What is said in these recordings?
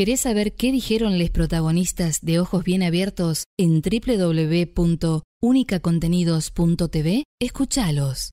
¿Querés saber qué dijeron los protagonistas de Ojos Bien Abiertos en www.unicacontenidos.tv? Escuchalos.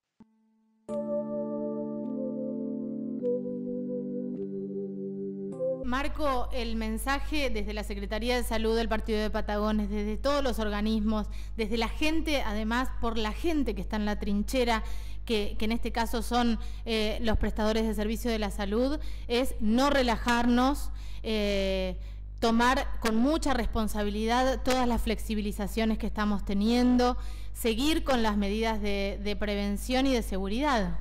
Marco, el mensaje desde la Secretaría de Salud del Partido de Patagones, desde todos los organismos, desde la gente, además por la gente que está en la trinchera, que, en este caso son eh, los prestadores de servicio de la salud, es no relajarnos. Eh, tomar con mucha responsabilidad todas las flexibilizaciones que estamos teniendo, seguir con las medidas de prevención y de seguridad.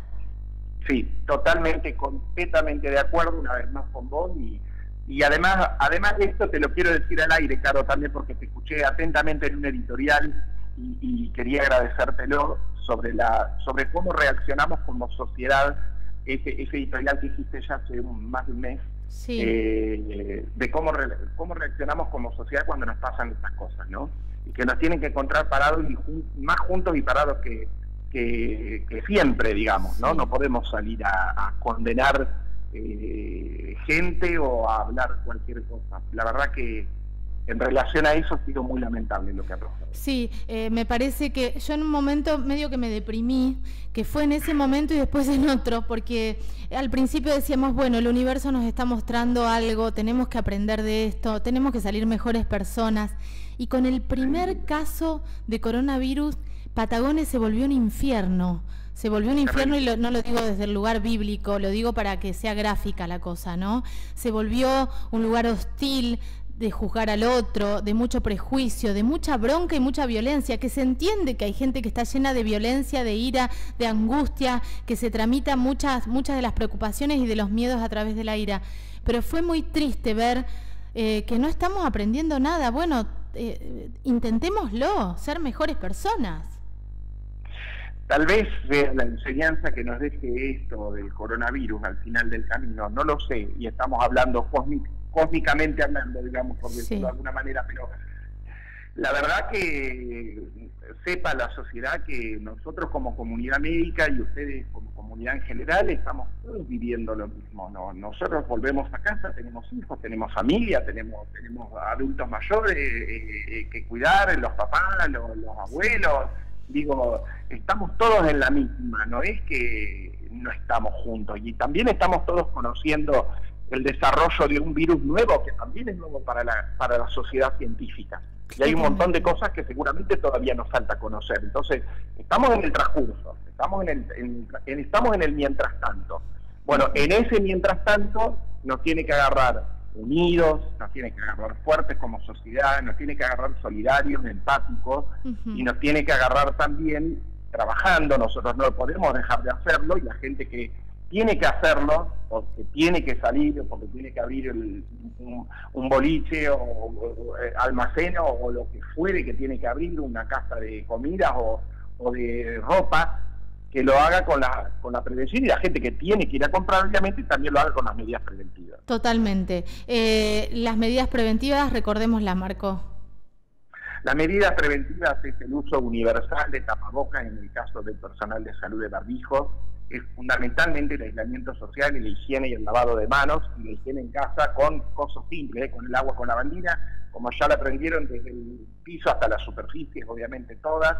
Sí, totalmente, completamente de acuerdo, una vez más con vos y y además, además de esto te lo quiero decir al aire, Caro, también porque te escuché atentamente en un editorial y, quería agradecértelo sobre la sobre cómo reaccionamos como sociedad, ese, editorial que hiciste ya hace más de un mes, eh, de cómo, cómo reaccionamos como sociedad cuando nos pasan estas cosas, ¿no? Y que nos tienen que encontrar parados y más juntos y parados que, que, siempre, digamos, ¿no? No podemos salir a condenar eh, gente o a hablar cualquier cosa. La verdad que en relación a eso ha sido muy lamentable lo que ha pasado. Sí, eh, me parece que yo en un momento medio que me deprimí, que fue en ese momento y después en otro, porque al principio decíamos, bueno, el universo nos está mostrando algo, tenemos que aprender de esto, tenemos que salir mejores personas. Y con el primer caso de coronavirus, Patagones se volvió un infierno. Se volvió un infierno y no lo digo desde el lugar bíblico, lo digo para que sea gráfica la cosa, ¿no? Se volvió un lugar hostil de juzgar al otro, de mucho prejuicio, de mucha bronca y mucha violencia, que se entiende que hay gente que está llena de violencia, de ira, de angustia, que se tramita muchas, muchas de las preocupaciones y de los miedos a través de la ira. Pero fue muy triste ver eh, que no estamos aprendiendo nada. Bueno, eh, intentémoslo, ser mejores personas. Tal vez sea la enseñanza que nos deje esto del coronavirus al final del camino, no lo sé, y estamos hablando cósmicamente hablando, digamos, por decirlo de alguna manera, pero la verdad que sepa la sociedad que nosotros como comunidad médica y ustedes como comunidad en general estamos todos viviendo lo mismo. ¿no? Nosotros volvemos a casa, tenemos hijos, tenemos familia, tenemos, tenemos adultos mayores eh, eh, que cuidar, los papás, los abuelos digo, estamos todos en la misma, no es que no estamos juntos y también estamos todos conociendo el desarrollo de un virus nuevo que también es nuevo para la, para la sociedad científica. Y hay un montón de cosas que seguramente todavía nos falta conocer. Entonces, estamos en el transcurso, estamos en el, estamos en el mientras tanto. Bueno, en ese mientras tanto nos tiene que agarrar unidos, nos tiene que agarrar fuertes como sociedad, nos tiene que agarrar solidarios, empáticos y nos tiene que agarrar también trabajando, nosotros no podemos dejar de hacerlo y la gente que tiene que hacerlo, porque tiene que salir, o porque tiene que abrir un, boliche o, eh, almacén o, lo que fuere que tiene que abrir, una casa de comidas o, o de ropa, que lo haga con la, con la prevención y la gente que tiene que ir a comprar, obviamente, también lo haga con las medidas preventivas. Totalmente. Eh, las medidas preventivas, recordémoslas, Marco. Las medidas preventivas es el uso universal de tapabocas en el caso del personal de salud de barbijo, es fundamentalmente el aislamiento social y la higiene y el lavado de manos y la higiene en casa con cosas simples, ¿eh? con el agua con la bandina, como ya la aprendieron desde el piso hasta las superficies, obviamente todas,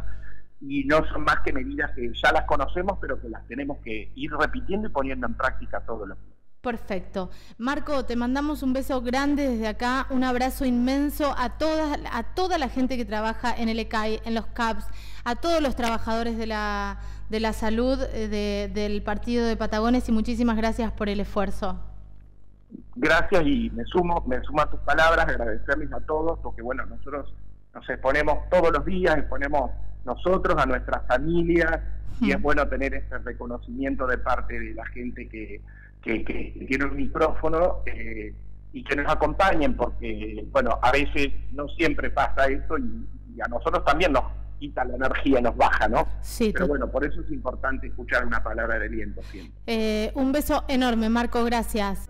y no son más que medidas que ya las conocemos, pero que las tenemos que ir repitiendo y poniendo en práctica todos los días. Perfecto. Marco, te mandamos un beso grande desde acá, un abrazo inmenso a toda, a toda la gente que trabaja en el ECAI, en los CAPS, a todos los trabajadores de la, de la salud eh, del partido de Patagones y muchísimas gracias por el esfuerzo. Gracias y me sumo, me sumo a tus palabras, agradecerles a todos, porque bueno, nosotros nos exponemos todos los días, exponemos nosotros, a nuestras familias, y es hmm. bueno tener ese reconocimiento de parte de la gente que, tiene un micrófono eh, y que nos acompañen, porque, bueno, a veces no siempre pasa eso y, a nosotros también nos quita la energía, nos baja, ¿no? Sí. Pero bueno, por eso es importante escuchar una palabra de viento siempre. Eh, un beso enorme, Marco, gracias.